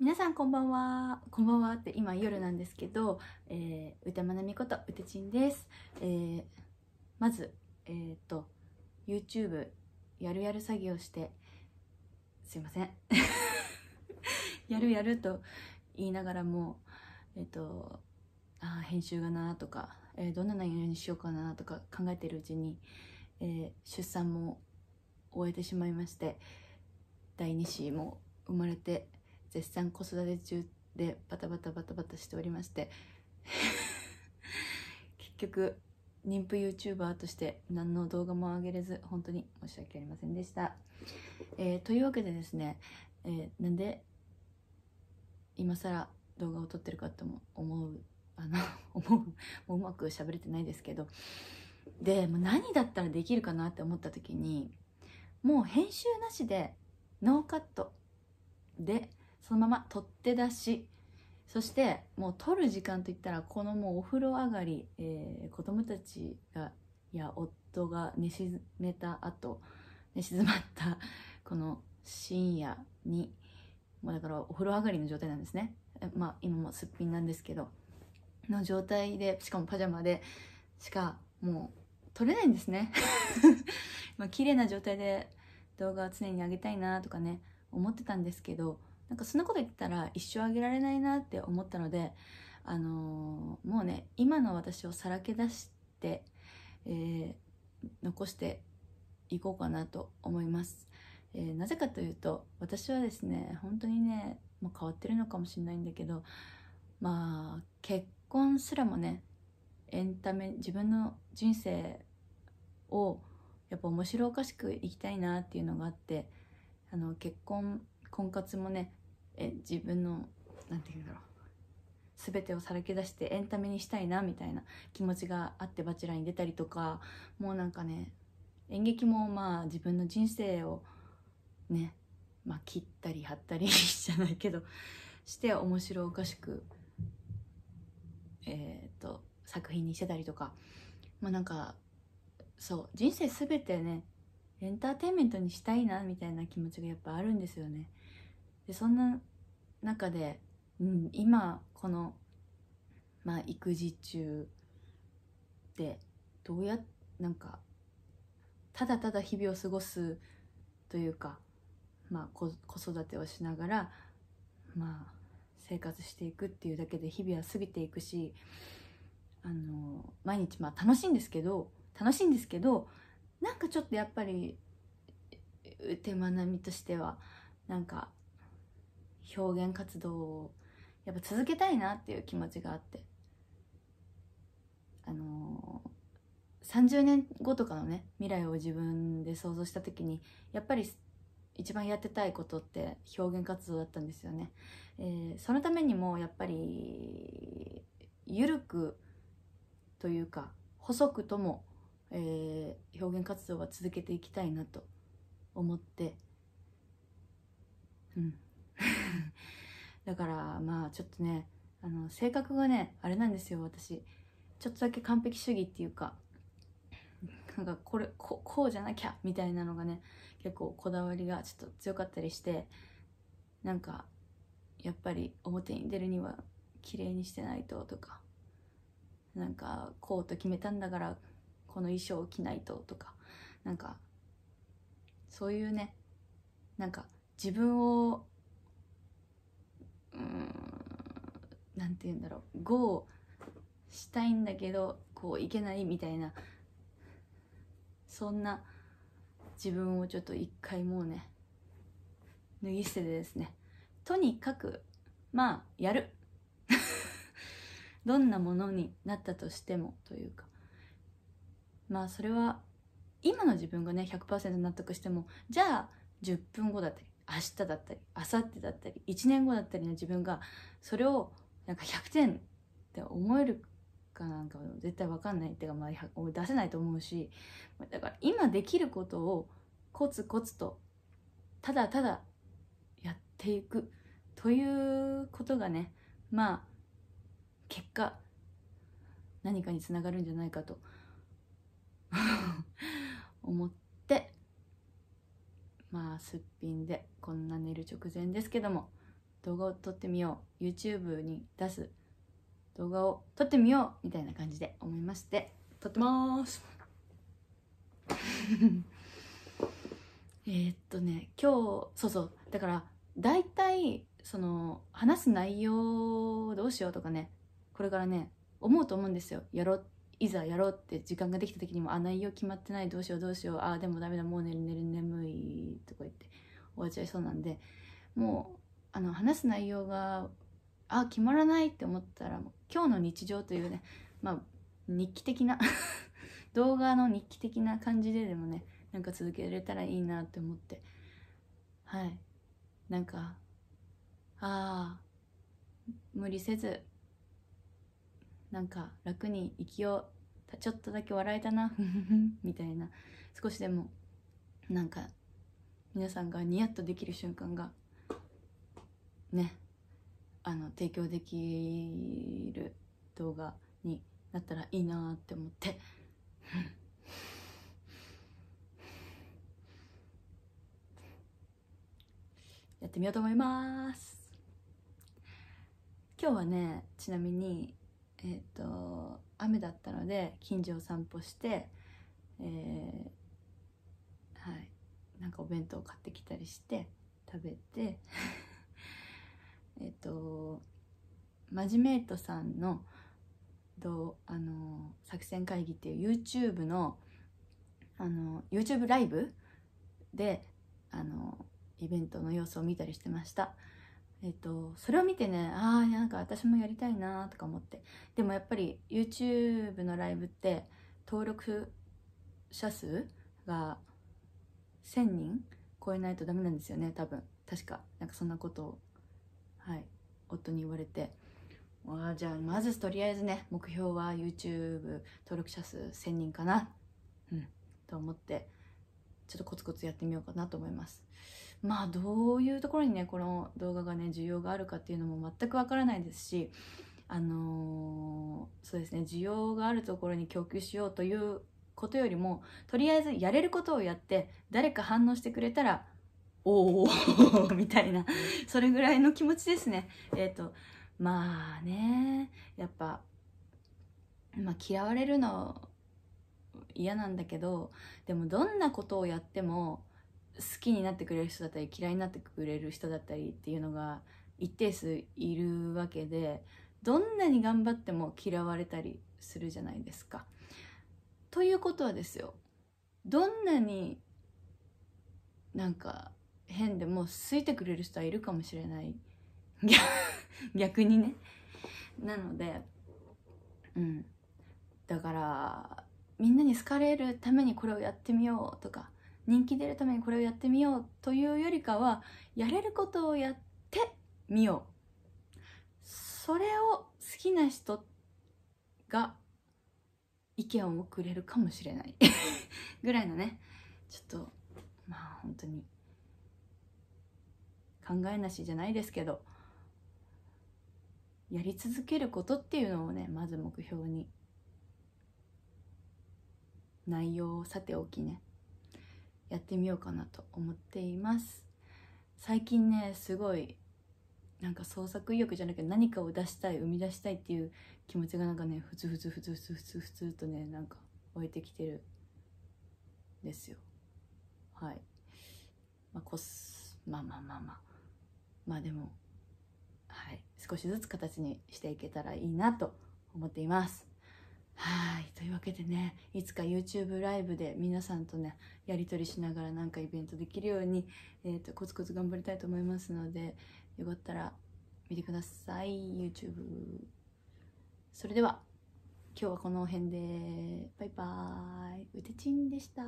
皆さんこんばんは。こんばんはって今夜なんですけど、えー、歌まなみことうてちんです。えー、まず、えー、っと、YouTube やるやる作業して、すいません。やるやると言いながらも、えっと、あー編集がなとか、えーどんな内容にしようかなとか考えてるうちに、えー出産も終えてしまいまして、第2子も生まれて、絶賛子育て中でバタバタバタバタしておりまして 結局妊婦 YouTuber として何の動画も上げれず本当に申し訳ありませんでした、えーというわけでですね、えーなんで今更動画を撮ってるかとも思うあの 思うもううまく喋れてないですけどでもう何だったらできるかなって思った時にもう編集なしでノーカットでそのまま取って出しそしてもう取る時間といったらこのもうお風呂上がり、えー子供たちがや夫が寝静めた後寝静まったこの深夜にもうだからお風呂上がりの状態なんですね。まあ今もすっぴんなんですけどの状態でしかもパジャマでしかもう撮れないんですね。まあ綺麗な状態で動画を常に上げたいなとかね思ってたんですけどなんかそんなこと言ったら一生あげられないなって思ったので、あのーもうね今の私をさらけ出して、えー残していこうかなと思います、えーなぜかというと私はですね本当にねもう変わってるのかもしれないんだけどまあ結婚すらもねエンタメ自分の人生をやっぱ面白おかしく生きたいなっていうのがあってあの結婚婚活もねえ自分のなんて言うんだろう。全てをさらけ出してエンタメにしたいなみたいな気持ちがあって「バチェラー」に出たりとかもうなんかね演劇もまあ自分の人生をね、まあ、切ったり貼ったりじゃないけどして面白おかしくえー、と作品にしてたりとか。まあなんかそう人生全てねエンターテインメントにしたいなみたいな気持ちがやっぱあるんですよね。でそんな中で、うん、今このまあ育児中でどうやなんかただただ日々を過ごすというかまあ子子育てをしながらまあ生活していくっていうだけで日々は過ぎていくしあの毎日まあ楽しいんですけど楽しいんですけどなんかちょっとやっぱりう手間なみとしてはなんか表現活動をやっぱ続けたいなっていう気持ちがあって。あの30年後とかのね未来を自分で想像した時にやっぱり一番やってたいことって表現活動だったんですよね、えーそのためにもやっぱり緩くというか細くとも、えー表現活動は続けていきたいなと思って。うん。だからまあちょっとねあの性格がねあれなんですよ私。ちょっとだけ完璧主義っていうか。なんかこれここうじゃなきゃみたいなのがね結構こだわりがちょっと強かったりしてなんかやっぱり表に出るには綺麗にしてないととか。なんかこうと決めたんだからこの衣装を着ないととか。なんかそういうねなんか自分をうーん。なんて言うんだろう。GO したいんだけどこういけないみたいな。そんな自分をちょっと一回もうね脱ぎ捨ててですね。とにかくまあやる。どんなものになったとしてもというか。まあそれは今の自分がね100%納得してもじゃあ10分後だったり明日だったり明後日だったり1年後だったりの自分がそれをなんか100点って思えるかなんか絶対分かんないっていうか、まあ、出せないと思うしだから今できることをコツコツとただただやっていくということがねまあ結果何かにつながるんじゃないかと 思ってまあすっぴんでこんな寝る直前ですけども動画を撮ってみよう YouTube に出す動画を撮ってみようみたいな感じで思いまして撮ってます。えっとね今日そうそうだから大体その話す内容どうしようとかねこれからね思うと思うんですよ。やろういざやろうって時間ができた時にもあ内容決まってないどうしようどうしようあでもダメだもう寝る寝る眠いとか言って終わっちゃいそうなんでもうあの話す内容があ決まらないって思ったら今日の日常というねまあ日記的な 動画の日記的な感じででもねなんか続けられたらいいなって思って。はい。なんかああ無理せずなんか楽に生きようちょっとだけ笑えたな みたいな。少しでもなんか皆さんがニヤッとできる瞬間がねあの提供できる動画になったらいいなって思って。やってみようと思います。今日はねちなみにえっ、と雨だったので近所を散歩してえー、はい。なんかお弁当を買ってきたりして食べて えっ、とマジメイトさんのどうあの作戦会議っていう YouTube のあの YouTube ライブであのイベントの様子を見たりしてました。えっとそれを見てねああなんか私もやりたいなとか思って。でもやっぱり YouTube のライブって登録者数が1000人超えないとダメなんですよね多分。確か。なんかそんなことをはい夫に言われて。あじゃあまずとりあえずね目標は YouTube 登録者数1000人かな。うんと思ってちょっとコツコツやってみようかなと思います。まあどういうところにねこの動画がね需要があるかっていうのも全くわからないですしあのー、そうですね需要があるところに供給しようということよりもとりあえずやれることをやって誰か反応してくれたらおお みたいなそれぐらいの気持ちですね。えっ、ー、とまあねやっぱ、まあ、嫌われるの嫌なんだけどでもどんなことをやっても好きになってくれる人だったり嫌いになってくれる人だったりっていうのが一定数いるわけでどんなに頑張っても嫌われたりするじゃないですか。ということはですよどんなになんか変でも好いてくれる人はいるかもしれない。逆にね。なのでうん。だからみんなに好かれるためにこれをやってみようとか人気出るためにこれをやってみようというよりかはやれることをやってみよう。それを好きな人が意見をくれるかもしれない。ぐらいのね。ちょっとまあ本当に考えなしじゃないですけどやり続けることっていうのをねまず目標に。内容をさておきね。やってみようかなと思っています。最近ねすごいなんか創作意欲じゃなくて何かを出したい生み出したいっていう気持ちがなんかねふつふつふつふつふつふつとねなんか湧いてきてるんですよはいまあこすまあまあまあまあまあでもはい少しずつ形にしていけたらいいなと思っていますはい。というわけでねいつか YouTube ライブで皆さんとねやり取りしながらなんかイベントできるように、えーと、コツコツ頑張りたいと思いますのでよかったら見てください。YouTube それでは今日はこの辺でバイバーイ。うてちんでした。